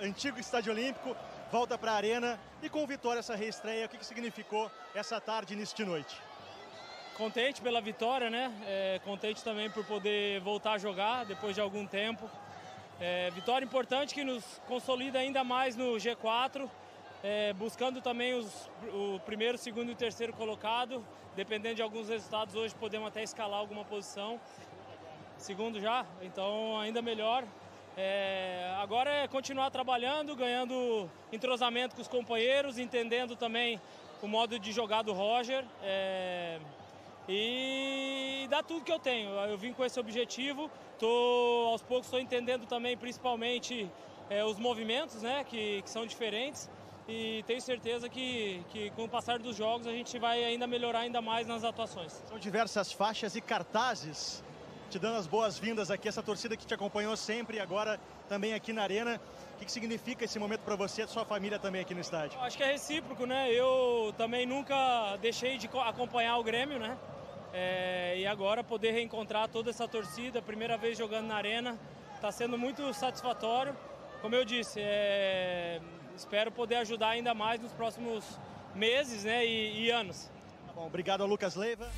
antigo Estádio Olímpico, volta para a Arena e com vitória essa reestreia, o que, que significou essa tarde início de noite? Contente pela vitória, né? É, contente também por poder voltar a jogar depois de algum tempo. É, vitória importante que nos consolida ainda mais no G4, é, buscando também os, o primeiro, segundo e terceiro colocado. Dependendo de alguns resultados, hoje podemos até escalar alguma posição. Segundo já, então ainda melhor. É, agora é continuar trabalhando, ganhando entrosamento com os companheiros, entendendo também o modo de jogar do Roger. É, e dar tudo que eu tenho. Eu vim com esse objetivo, tô, aos poucos estou entendendo também, principalmente, é, os movimentos né, que, que são diferentes e tenho certeza que, que com o passar dos jogos a gente vai ainda melhorar ainda mais nas atuações. São diversas faixas e cartazes te dando as boas-vindas aqui, essa torcida que te acompanhou sempre e agora também aqui na Arena. O que, que significa esse momento para você e sua família também aqui no estádio? Acho que é recíproco, né? Eu também nunca deixei de acompanhar o Grêmio, né? É, e agora poder reencontrar toda essa torcida, primeira vez jogando na Arena, está sendo muito satisfatório. Como eu disse, é, espero poder ajudar ainda mais nos próximos meses né, e, e anos. Tá bom, obrigado Lucas Leiva.